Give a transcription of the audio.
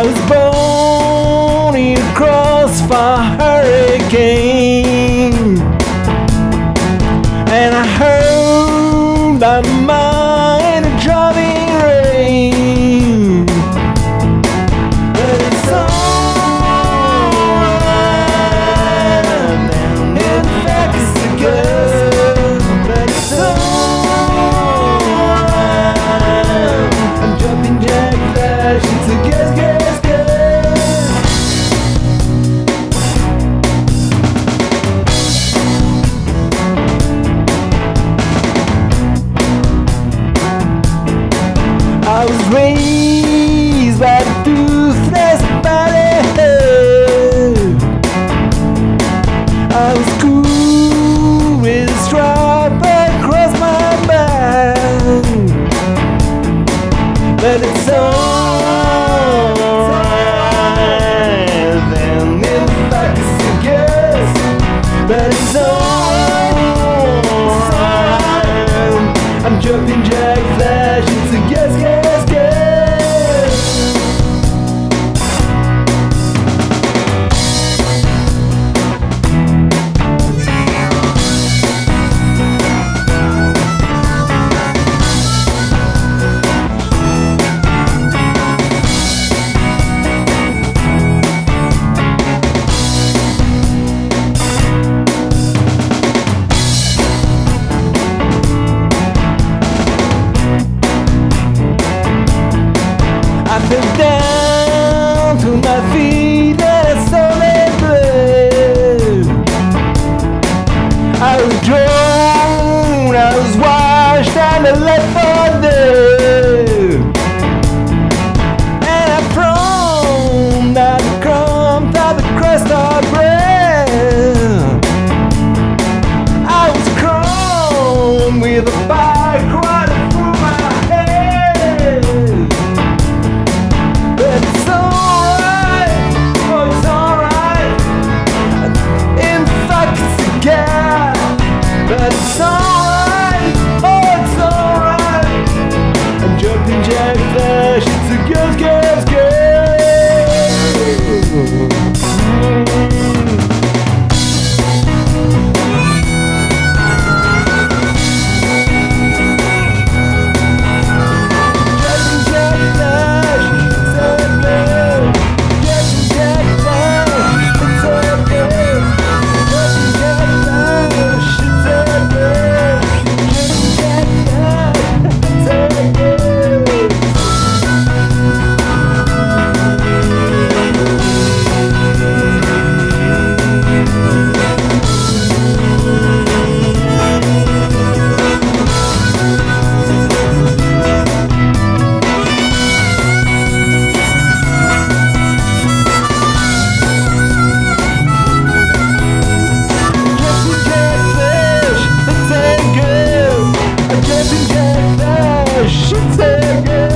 I was born in a crossfire. something till down to my feet and I saw it blue. I was drawn, I was washed, and I left for dead. And I prone, that crumbed, I the crust of bread. I was crowned with a fire. życie.